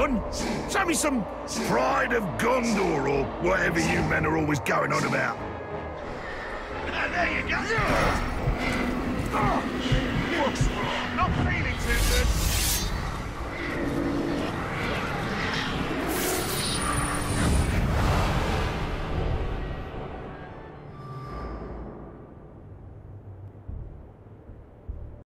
on. Show me some Pride of Gondor or whatever you men are always going on about. Ah, there you go.